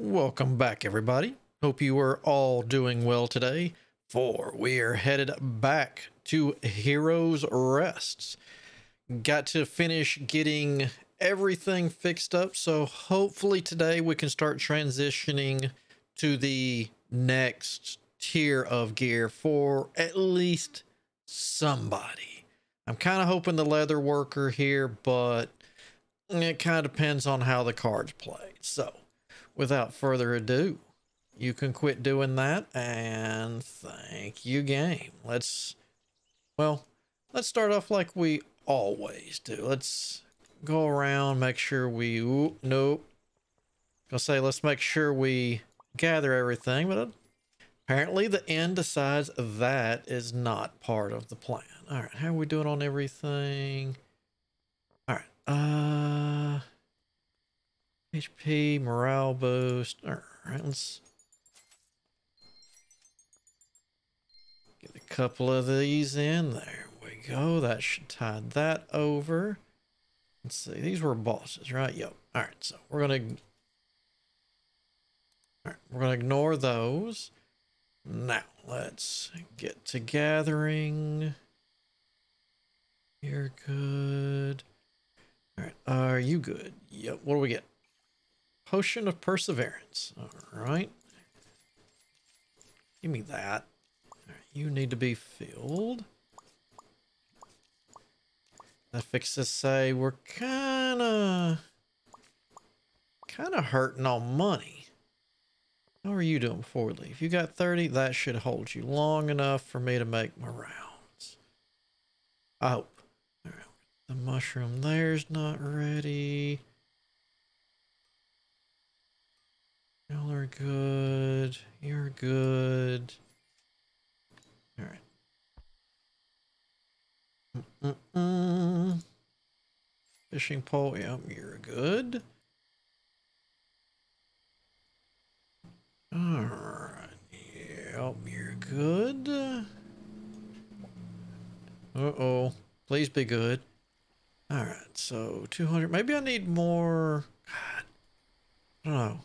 Welcome back, everybody. Hope you are all doing well today, for we are headed back to Hero's Rests. Got to finish getting everything fixed up, so hopefully today we can start transitioning to the next tier of gear for at least somebody. I'm kind of hoping the leather worker here, but it kind of depends on how the cards play. So, without further ado, you can quit doing that and thank you, game. Let's, well, let's start off like we always do. Let's go around, make sure we, ooh, nope. I'll say, let's make sure we gather everything, but apparently the end decides that is not part of the plan. All right, how are we doing on everything? All right, uh, HP, morale boost. All right, let's get a couple of these in. There we go. That should tide that over. Let's see. These were bosses, right? Yep. All right, so we're gonna all right, we're gonna ignore those. Now let's get to gathering. You're good. All right, are you good? Yep. What do we get? Potion of Perseverance. All right. Give me that. You need to be filled. That fixes say we're kind of kind of hurting on money. How are you doing before we leave? You got 30? That should hold you long enough for me to make my rounds. Oh, I hope. The mushroom there's not ready. Y'all are good. You're good. All right. Mm -mm. Fishing pole. Yep, you're good. Alright. Yep, you're good. Uh-oh. Please be good. Alright, so 200. Maybe I need more. God. I don't know.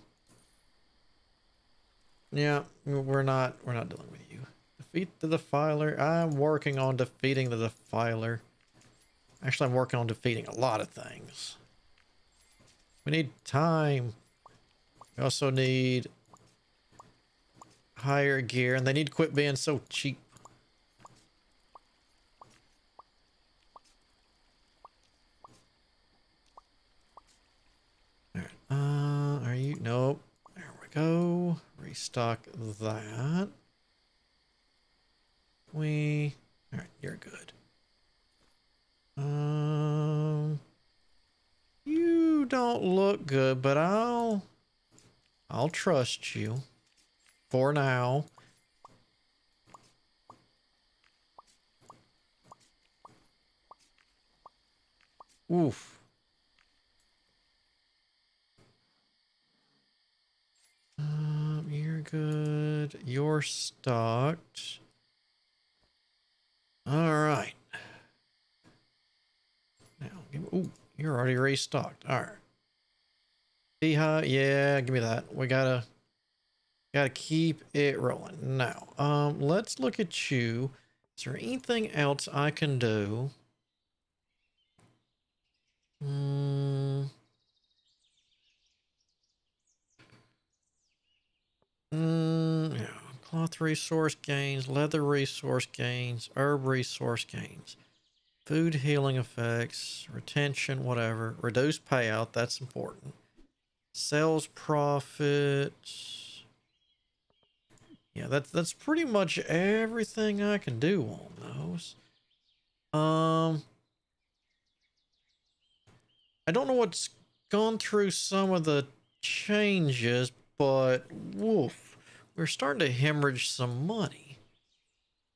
Yeah, we're not we're not dealing with you. Defeat the defiler. I'm working on defeating the defiler. Actually, I'm working on defeating a lot of things. We need time. We also need higher gear, and they need to quit being so cheap. Uh, are you? Nope. There we go. Restock that. We... Alright, you're good. Um... You don't look good, but I'll... I'll trust you. For now. Oof. Um, you're good. You're stocked. All right. Now, ooh, you're already restocked. All right. Beehive, yeah, give me that. We gotta, gotta keep it rolling. Now, um, let's look at you. Is there anything else I can do? Hmm. Mm, yeah. Cloth resource gains, leather resource gains, herb resource gains, food healing effects, retention, whatever. Reduce payout, that's important. Sales profit. Yeah, that's that's pretty much everything I can do on those. Um I don't know what's gone through some of the changes, but woof, we're starting to hemorrhage some money.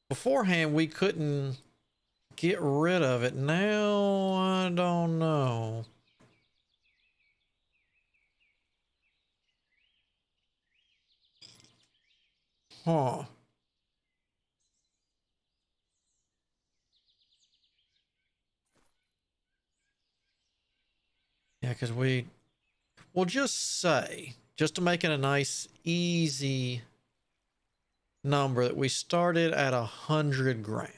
Beforehand, we couldn't get rid of it. Now, I don't know. Huh. Yeah, because we... We'll just say just to make it a nice, easy number that we started at a hundred grand.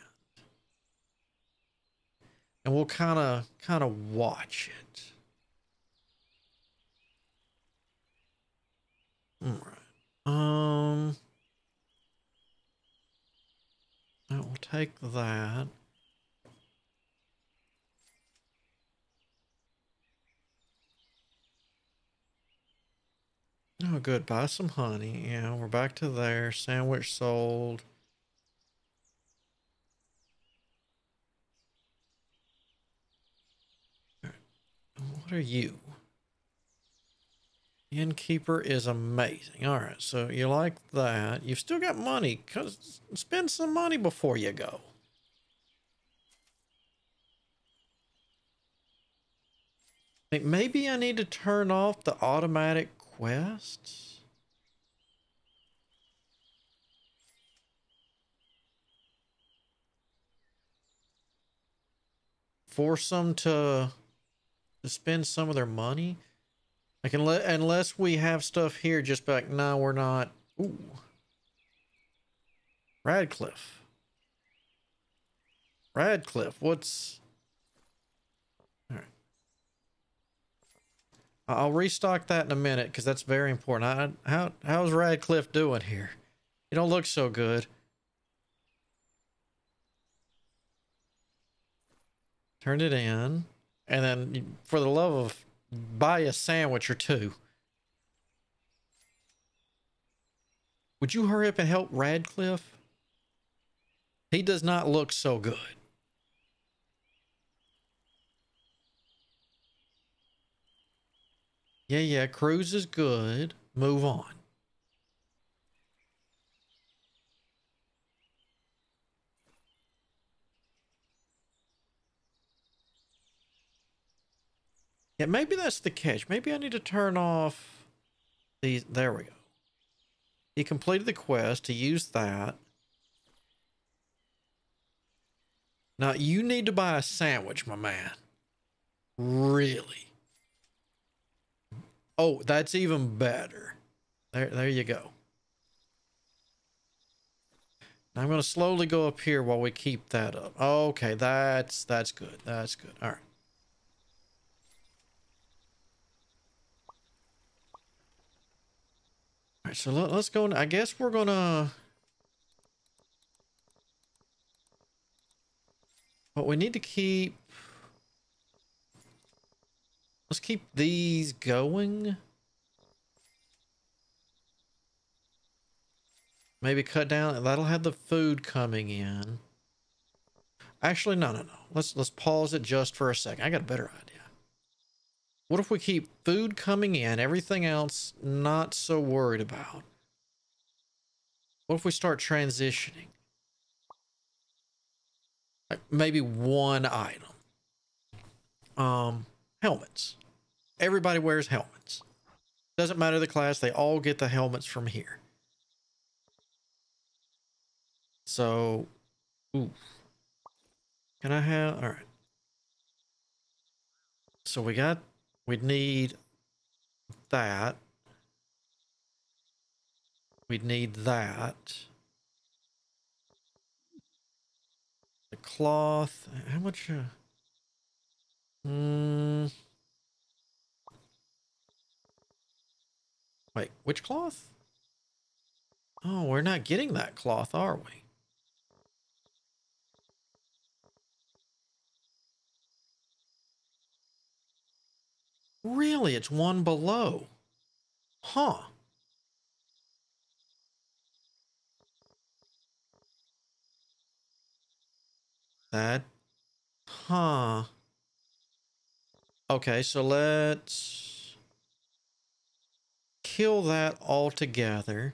And we'll kind of kind of watch it. All right. Um I will take that. Oh, good. Buy some honey. Yeah, we're back to there. Sandwich sold. What are you? Innkeeper is amazing. All right, so you like that. You've still got money. Cause spend some money before you go. Maybe I need to turn off the automatic quests? Force them to, to spend some of their money? Like, unless, unless we have stuff here, just like, no, we're not. Ooh. Radcliffe. Radcliffe, what's... I'll restock that in a minute because that's very important. I, how how's Radcliffe doing here? You don't look so good. Turn it in, and then for the love of, buy a sandwich or two. Would you hurry up and help Radcliffe? He does not look so good. Yeah, yeah, cruise is good. Move on. Yeah, maybe that's the catch. Maybe I need to turn off these. There we go. He completed the quest. To use that. Now, you need to buy a sandwich, my man. Really? Oh, that's even better. There, there you go. I'm going to slowly go up here while we keep that up. Okay, that's that's good. That's good. All right. All right, so let, us go. I guess we're going to... But we need to keep... Let's keep these going. Maybe cut down. That'll have the food coming in. Actually, no, no, no. Let's let's pause it just for a second. I got a better idea. What if we keep food coming in, everything else not so worried about? What if we start transitioning? Like maybe one item. Um, helmets. Everybody wears helmets. Doesn't matter the class, they all get the helmets from here. So, ooh. Can I have, all right. So we got, we'd need that. We'd need that. The cloth, how much, uh, hmm. Wait, which cloth? Oh, we're not getting that cloth, are we? Really? It's one below. Huh. That. Huh. Okay, so let's kill that altogether.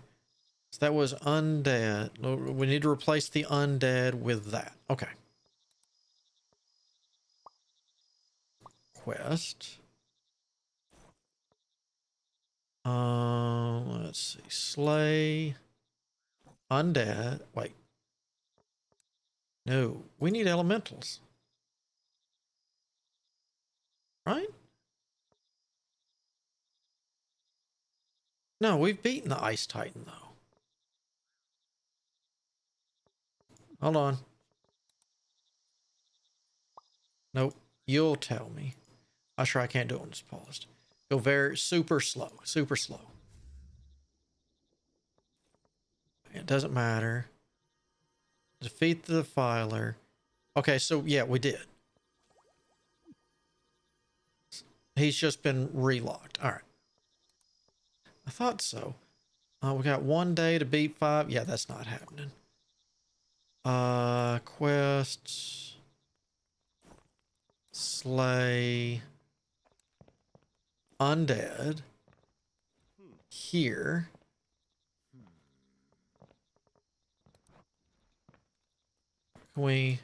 So that was undead. We need to replace the undead with that. Okay. Quest. Um, let's see. Slay. Undead. Wait. No, we need elementals. Right? No, we've beaten the Ice Titan, though. Hold on. Nope. You'll tell me. I'm sure I can't do it when it's paused. Go very super slow. Super slow. It doesn't matter. Defeat the defiler. Okay, so yeah, we did. He's just been relocked. All right. I thought so. Uh, we got one day to beat five. Yeah, that's not happening. Uh, quests. Slay. Undead. Here. Can we...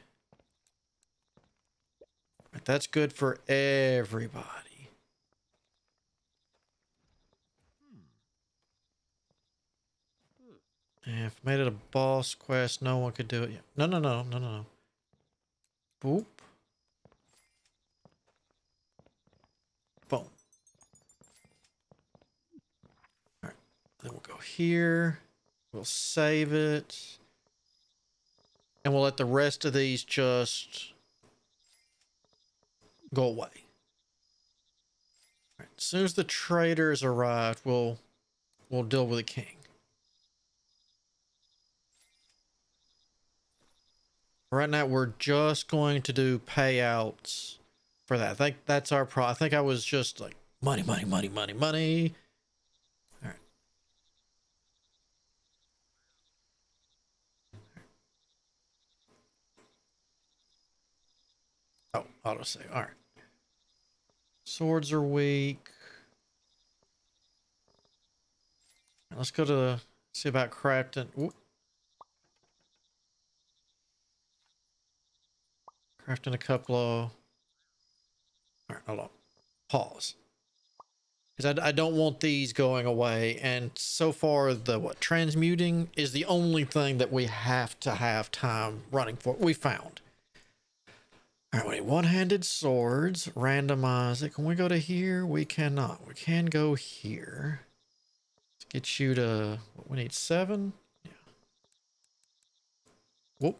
That's good for everybody. Yeah, if made it a boss quest, no one could do it. No, no, no, no, no, no. Boop. Boom. Alright. Then we'll go here. We'll save it. And we'll let the rest of these just go away. As soon as the traders arrive, we'll we'll deal with the king. Right now, we're just going to do payouts for that. I think that's our pro. I think I was just like money, money, money, money, money. All right. Oh, auto save. All right. Swords are weak. Let's go to see about crafting. Ooh. Crafting a couple of... All right, hold on. Pause. Because I, I don't want these going away. And so far, the what transmuting is the only thing that we have to have time running for. We found. All right, wait. One-handed swords. Randomize it. Can we go to here? We cannot. We can go here. Let's get you to... What, we need seven? Yeah. Whoop.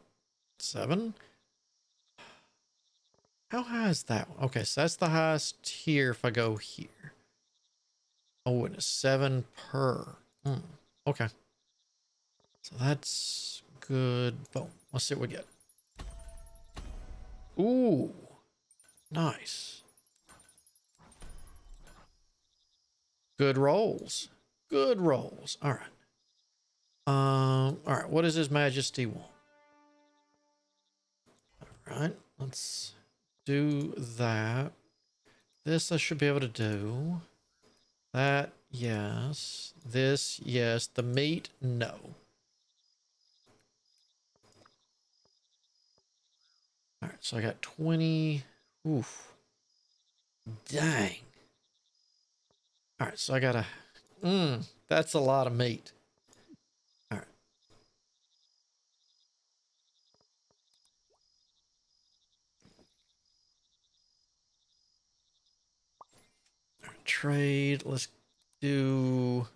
Seven. How high is that? Okay, so that's the highest here if I go here. Oh, and a seven per. Hmm. Okay. So that's good. Boom. Let's see what we get. Ooh. Nice. Good rolls. Good rolls. All right. Um, all right. What does His Majesty want? All right. Let's do that. This I should be able to do. That, yes. This, yes. The meat, no. All right, so I got 20. Oof. Dang. All right, so I got a... Mmm, that's a lot of meat. Trade. Let's do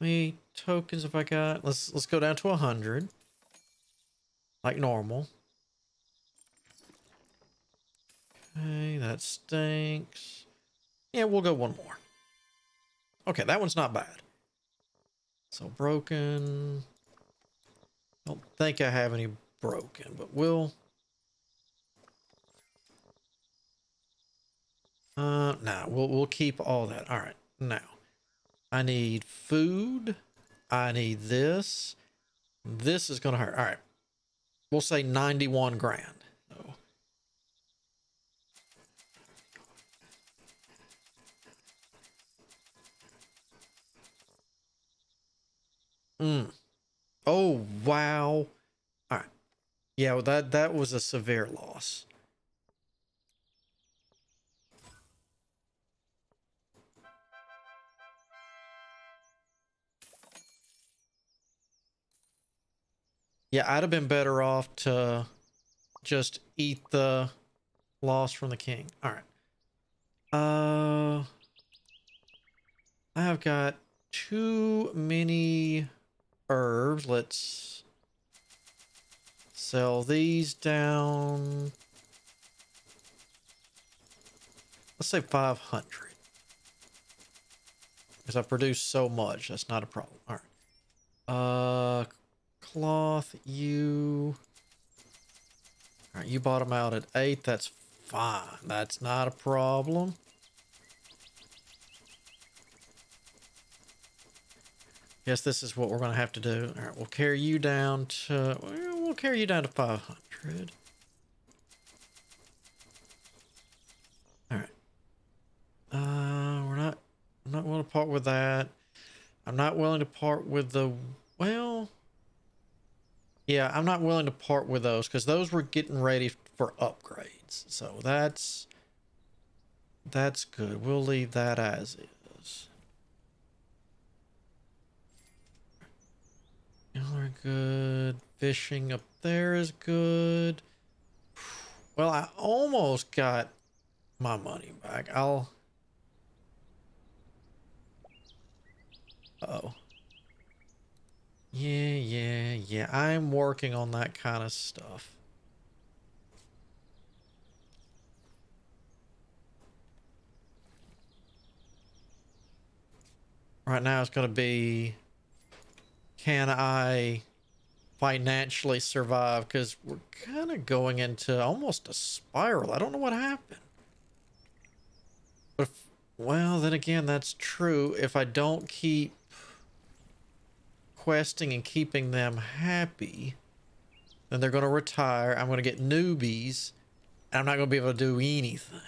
me tokens if I got? Let's let's go down to a hundred. Like normal. Okay, that stinks. Yeah, we'll go one more. Okay, that one's not bad. So broken. Don't think I have any broken, but we'll Uh, nah, we'll, we'll keep all that. All right, now. I need food. I need this. This is going to hurt. All right. We'll say 91 grand. So. Mm. Oh, wow. All right. Yeah, well, that, that was a severe loss. Yeah, I'd have been better off to just eat the loss from the king. All right. Uh, I've got too many herbs. Let's sell these down. Let's say 500. Because I've produced so much, that's not a problem. All right. Uh, cloth, you... All right, you bought them out at 8. That's fine. That's not a problem. Guess this is what we're going to have to do. All right, we'll carry you down to... We'll carry you down to 500. All right. Uh, we're not... I'm not willing to part with that. I'm not willing to part with the... Well... Yeah, I'm not willing to part with those because those were getting ready for upgrades. So that's... That's good. We'll leave that as is. Y'all are good. Fishing up there is good. Well, I almost got my money back. I'll... Uh oh Yeah, yeah, yeah. I'm working on that kind of stuff. Right now it's going to be can I financially survive? Because we're kind of going into almost a spiral. I don't know what happened. But, if, well, then again, that's true. If I don't keep questing and keeping them happy, then they're going to retire. I'm going to get newbies, and I'm not going to be able to do anything.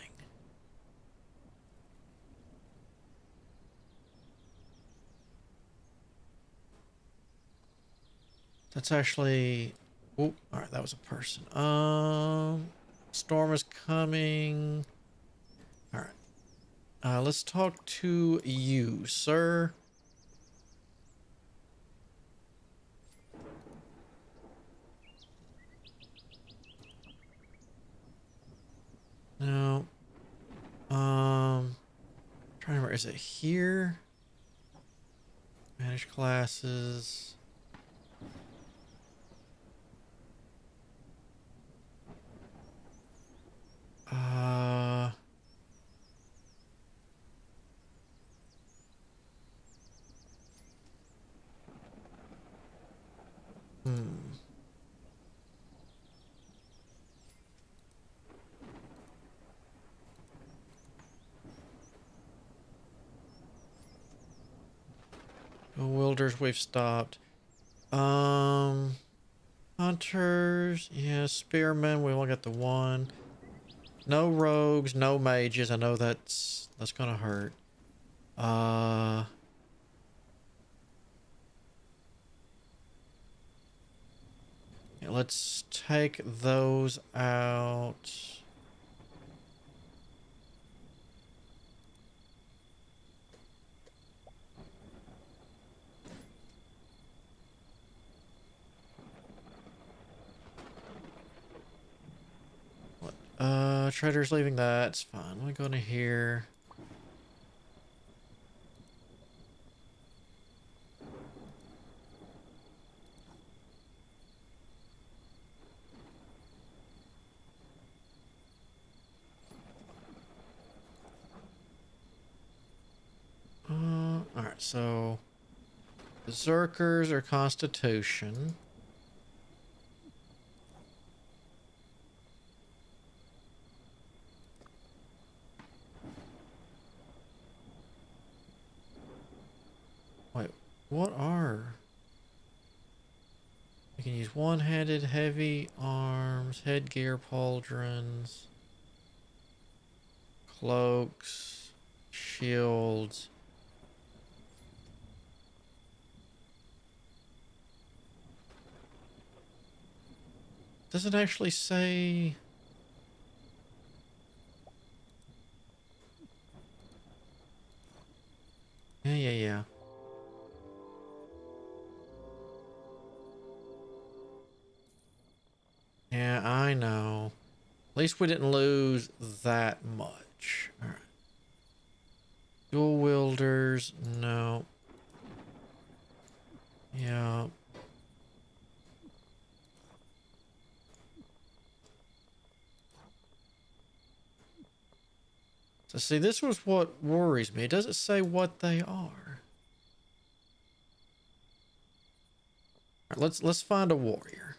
That's actually... Oh, all right, that was a person. Um, storm is coming. All right. Uh, let's talk to you, sir. No. Um, trying to remember, is it here? Manage classes. Uh... Hmm. We've stopped. Um, hunters, yeah, spearmen. We only got the one. No rogues, no mages. I know that's that's gonna hurt. Uh let's take those out. Uh, Trader's leaving that. It's fine. Let me go into here. Uh, alright, so... Berserkers are Constitution. What are... You can use one-handed heavy arms, headgear, pauldrons, cloaks, shields. Does it actually say... Yeah, yeah, yeah. Yeah, I know. At least we didn't lose that much. All right. Dual wielders, no. Yeah. So see, this was what worries me. It doesn't say what they are. Right, let's let's find a warrior.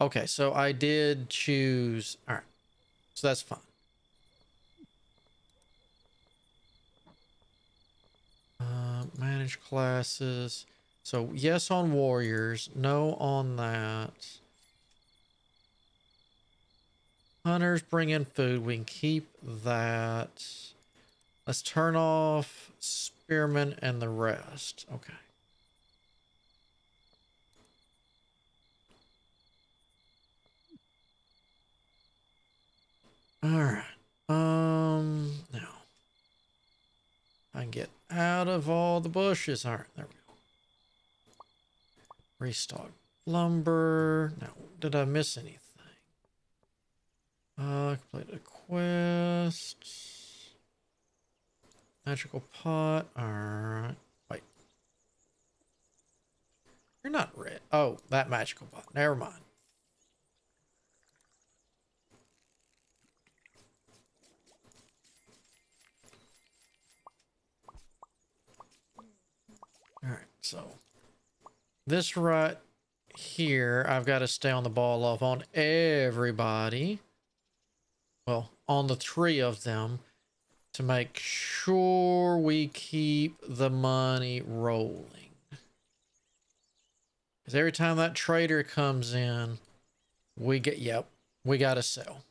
Okay, so I did choose. All right, so that's fine. Uh, manage classes. So yes on warriors, no on that. Hunters bring in food. We can keep that. Let's turn off spearmen and the rest. Okay. All right. Um, now I can get out of all the bushes. All right, there we go. Restock lumber. Now, did I miss anything? Uh, complete a quest. Magical pot. Alright. Wait. You're not red. Oh, that magical pot. Never mind. Alright, so this right here, I've got to stay on the ball off on everybody well, on the three of them to make sure we keep the money rolling. Because every time that trader comes in, we get, yep, we got to sell.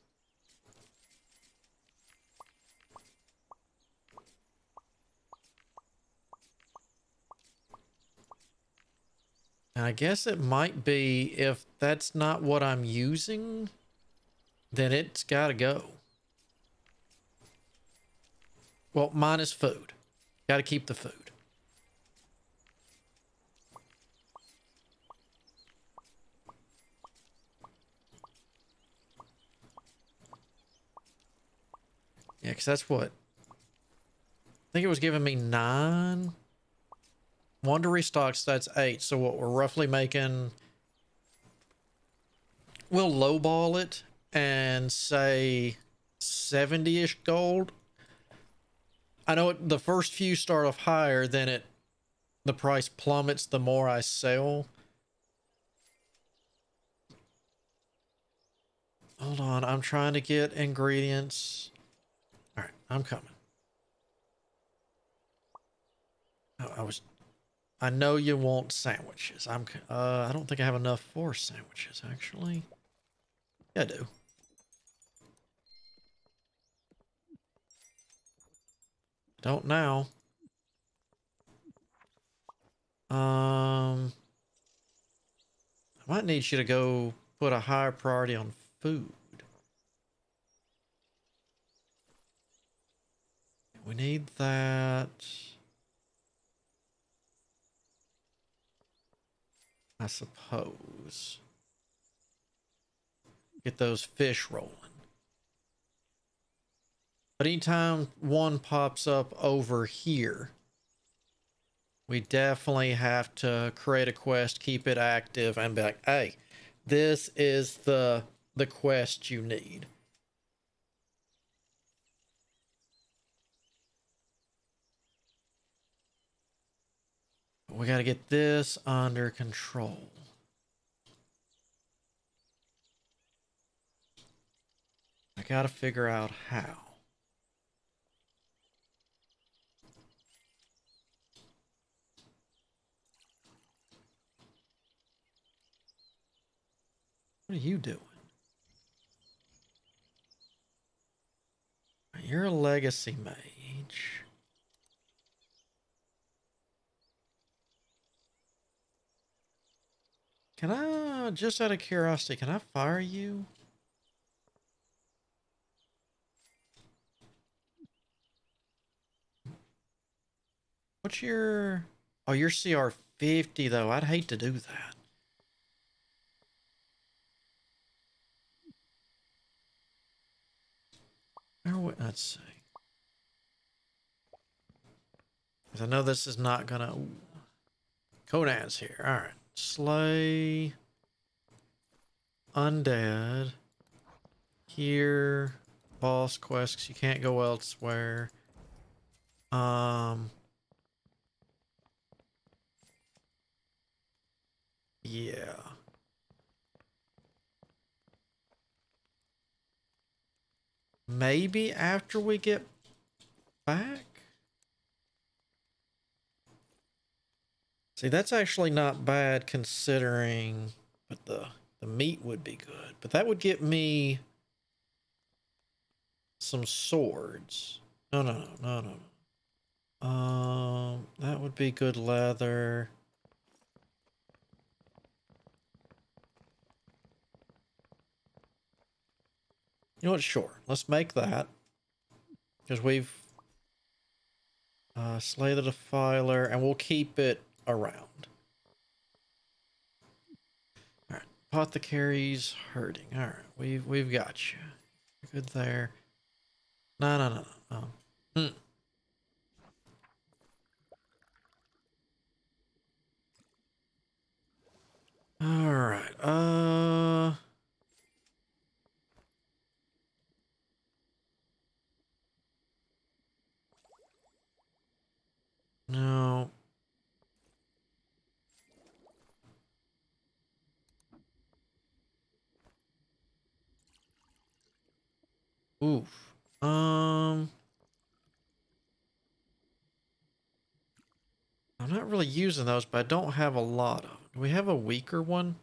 And I guess it might be if that's not what I'm using then it's got to go. Well, minus food. Got to keep the food. Yeah, because that's what. I think it was giving me nine. One to restock, so that's eight. So what we're roughly making. We'll lowball it and say 70-ish gold. I know it, the first few start off higher, then it the price plummets the more I sell. Hold on, I'm trying to get ingredients. All right, I'm coming. Oh, I was I know you want sandwiches. I'm uh I don't think I have enough for sandwiches actually. Yeah, I do. Don't now. Um, I might need you to go put a higher priority on food. We need that. I suppose. Get those fish rolling. But anytime one pops up over here, we definitely have to create a quest, keep it active, and be like, hey, this is the the quest you need. We got to get this under control. I got to figure out how. What are you doing? You're a legacy mage. Can I, just out of curiosity, can I fire you? What's your... Oh, your CR 50, though. I'd hate to do that. Let's see. Because I know this is not going to... Conan's here. All right. Slay. Undead. Here. Boss quests. You can't go elsewhere. Um. Yeah. Maybe after we get back? See, that's actually not bad considering, but the the meat would be good. But that would get me some swords. No, no, no, no, no. Um, that would be good leather. You know what? Sure. Let's make that. Because we've uh, slay the defiler, and we'll keep it around. All right, apothecary's hurting. All right, we've we've got you. You're good there. No, no, no, no. no. Hmm. All right. Uh. No. Oof. Um. I'm not really using those, but I don't have a lot of them. Do we have a weaker one?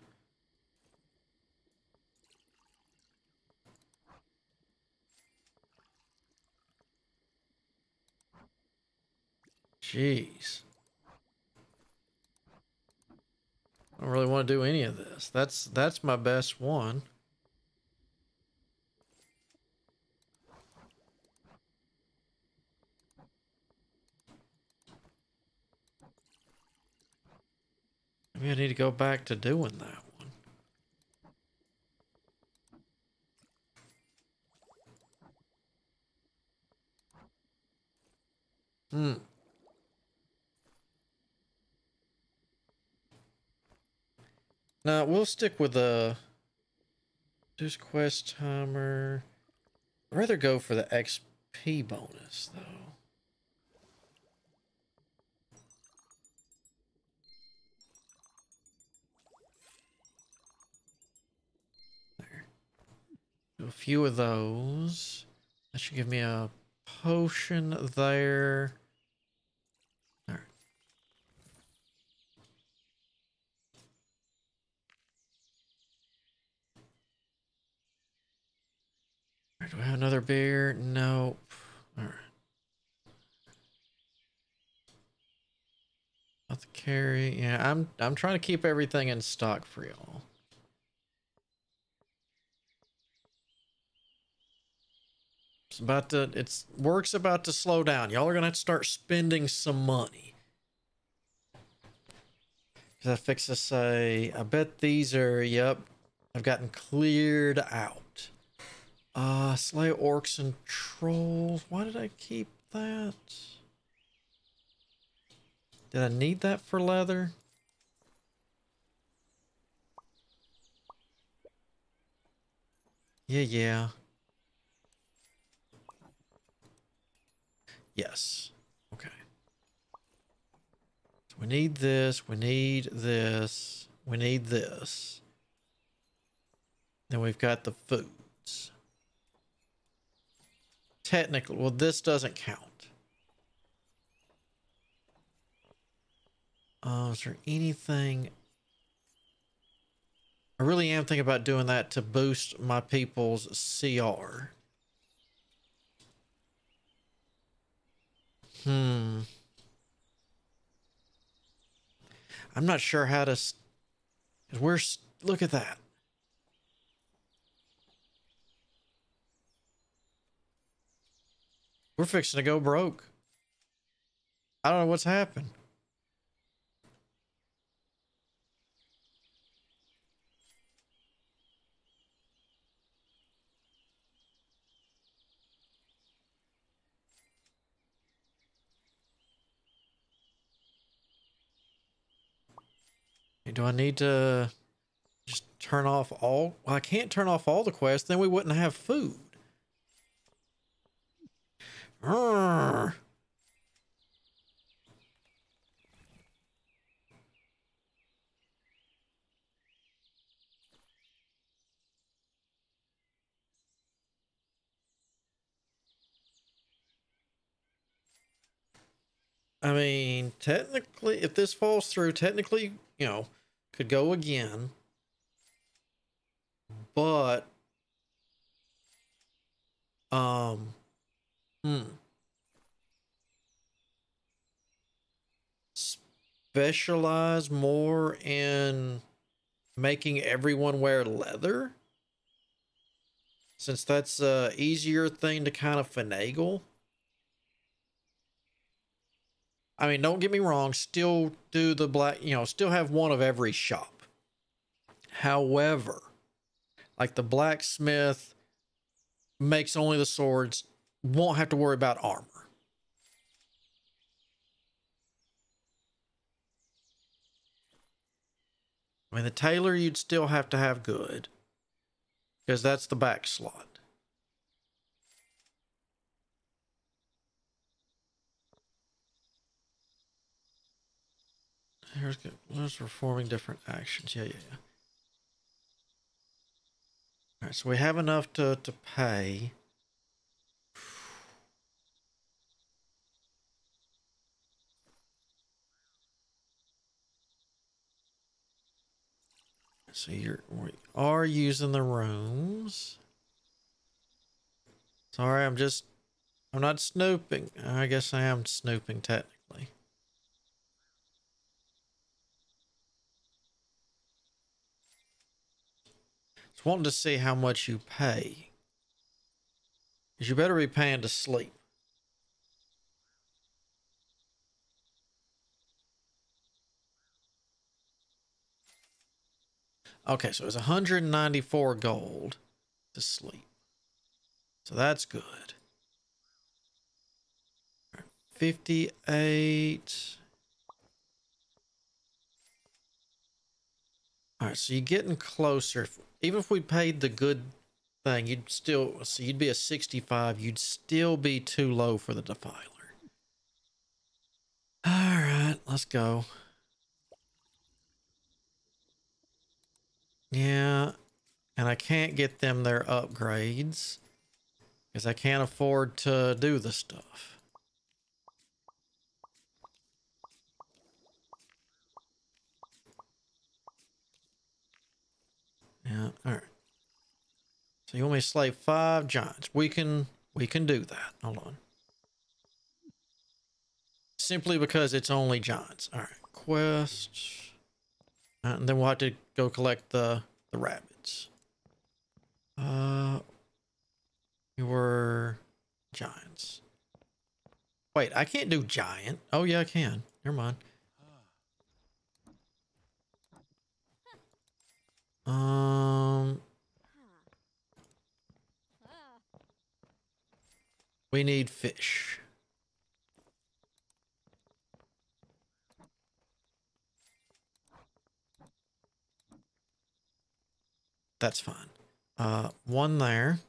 Jeez. I don't really want to do any of this. That's that's my best one. Maybe I need to go back to doing that one. Hmm. Now we'll stick with the reduce quest timer. I'd rather go for the XP bonus though. Do a few of those. That should give me a potion there. All right. Do I have another beer? Nope. All right. Not the carry. Yeah, I'm I'm trying to keep everything in stock for y'all. It's about to it's work's about to slow down. Y'all are gonna have to start spending some money. Cause I fix to say, I bet these are yep. I've gotten cleared out. Uh slay orcs and trolls. Why did I keep that? Did I need that for leather? Yeah, yeah. Yes. Okay. So we need this, we need this, we need this. Then we've got the foods. Technically, well, this doesn't count. Uh, is there anything? I really am thinking about doing that to boost my people's CR. Hmm. I'm not sure how to. We're look at that. We're fixing to go broke. I don't know what's happened. Do I need to just turn off all? Well, I can't turn off all the quests, then we wouldn't have food. Urgh. I mean, technically, if this falls through, technically, you know, could go again. But, um, hmm. Specialize more in making everyone wear leather? Since that's a easier thing to kind of finagle. I mean, don't get me wrong, still do the black, you know, still have one of every shop. However, like the blacksmith makes only the swords, won't have to worry about armor. I mean, the tailor you'd still have to have good because that's the back slot. Here's good. Performing different actions? Yeah, yeah, yeah. All right, so we have enough to to pay. So you're we are using the rooms. Sorry, I'm just I'm not snooping. I guess I am snooping technically. Wanting to see how much you pay. Because you better be paying to sleep. Okay, so it's 194 gold to sleep. So that's good. 58. All right, so you're getting closer. Even if we paid the good thing, you'd still, so you'd be a 65. You'd still be too low for the Defiler. All right, let's go. Yeah, and I can't get them their upgrades because I can't afford to do the stuff. All right. So you want me to slay five giants? We can we can do that. Hold on. Simply because it's only giants. All right, quest. Uh, and then we'll have to go collect the the rabbits. Uh, we were giants. Wait, I can't do giant. Oh yeah, I can. Never mind. Um, we need fish. That's fine. Uh, one there.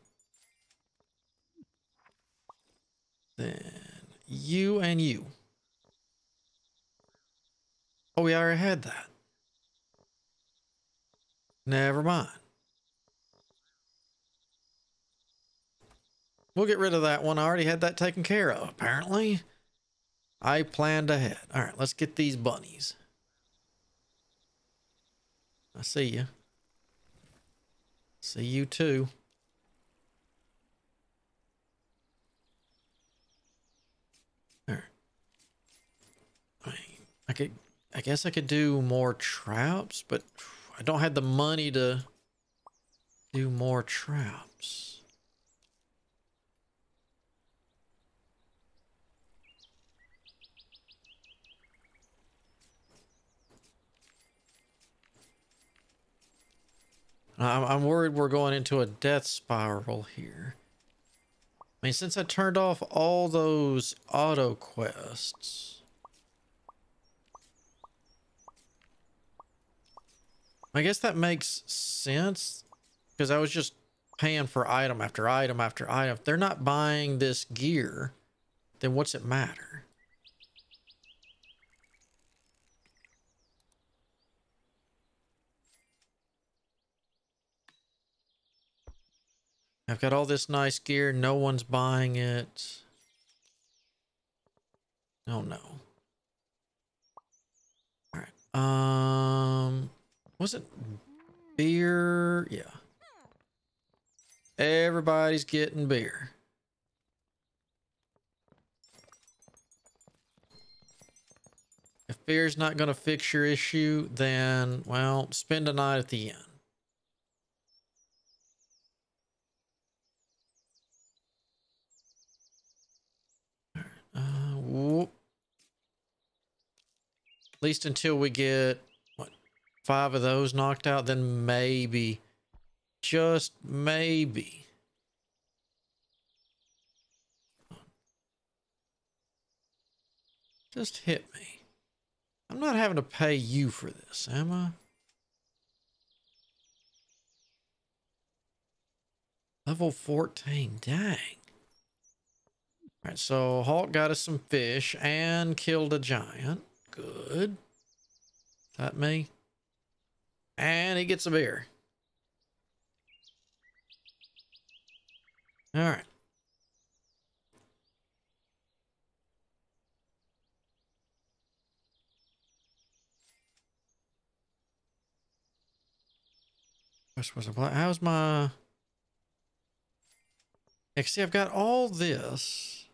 Then you and you. Oh, we already had that. Never mind. We'll get rid of that one. I already had that taken care of, apparently. I planned ahead. All right, let's get these bunnies. I see you. See you too. There. I, I could, I guess I could do more traps, but I don't have the money to do more traps. I'm, I'm worried we're going into a death spiral here. I mean, since I turned off all those auto quests. I guess that makes sense because I was just paying for item after item after item. If they're not buying this gear, then what's it matter? I've got all this nice gear. No one's buying it. Oh no. All right. Um, was it beer? Yeah. Everybody's getting beer. If beer's not going to fix your issue, then, well, spend a night at the inn. Uh. At least until we get, five of those knocked out, then maybe, just maybe. Just hit me. I'm not having to pay you for this, am I? Level 14, dang. All right, so Hawk got us some fish and killed a giant. Good. That me? And he gets a beer. All right. was a How's my... Yeah, see, I've got all this.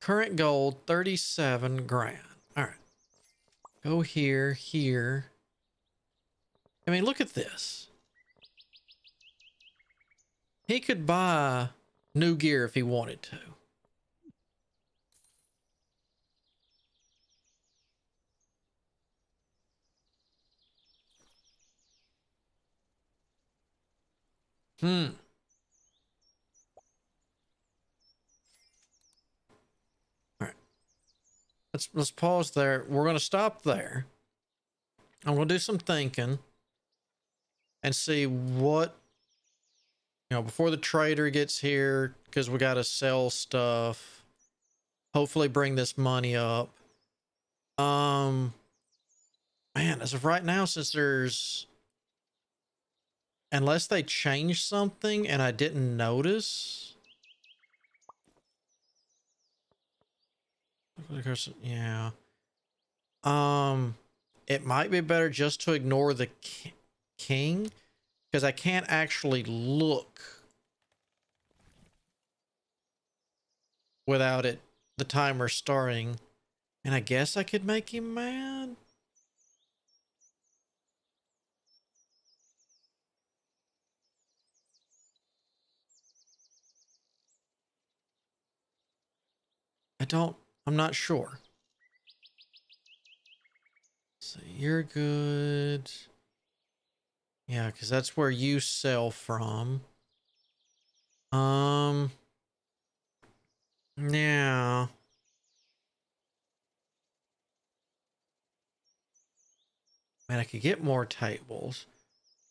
Current gold, 37 grand. Go here, here. I mean, look at this. He could buy new gear if he wanted to. Hmm. All right. Let's let's pause there. We're gonna stop there. I'm gonna do some thinking and see what you know before the trader gets here because we got to sell stuff. Hopefully, bring this money up. Um, man, as of right now, since there's Unless they change something and I didn't notice. Yeah. Um, it might be better just to ignore the king because I can't actually look without it, the timer starting. And I guess I could make him mad. I don't, I'm not sure. So you're good. Yeah, because that's where you sell from. Um, yeah. Man, I could get more tables.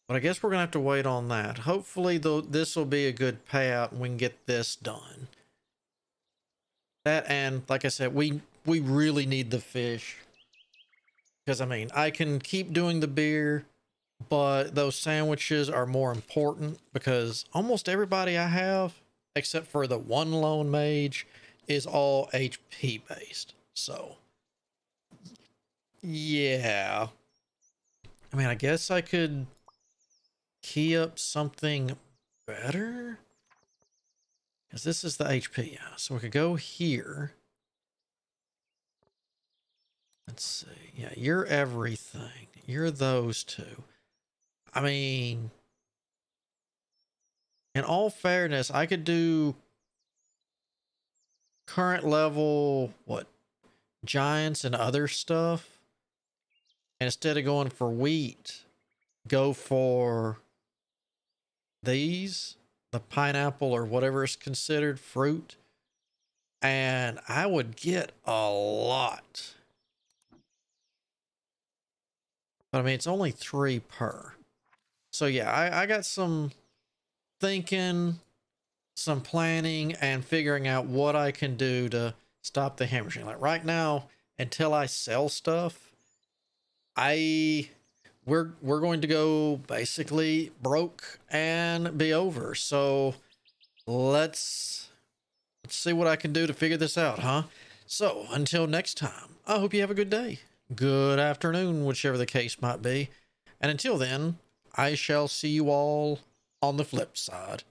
But I guess we're going to have to wait on that. Hopefully, though, this will be a good payout and we can get this done. That and like I said, we we really need the fish. Because I mean, I can keep doing the beer, but those sandwiches are more important because almost everybody I have, except for the one lone mage, is all HP based. So yeah. I mean, I guess I could key up something better. Because this is the HP. So we could go here. Let's see. Yeah, you're everything. You're those two. I mean, in all fairness, I could do current level, what, giants and other stuff. And instead of going for wheat, go for these the pineapple or whatever is considered fruit. And I would get a lot. But I mean, it's only three per. So yeah, I, I got some thinking, some planning, and figuring out what I can do to stop the hemorrhaging. Like right now, until I sell stuff, I we're we're going to go basically broke and be over. So let's let's see what I can do to figure this out, huh? So until next time, I hope you have a good day, good afternoon, whichever the case might be. And until then, I shall see you all on the flip side.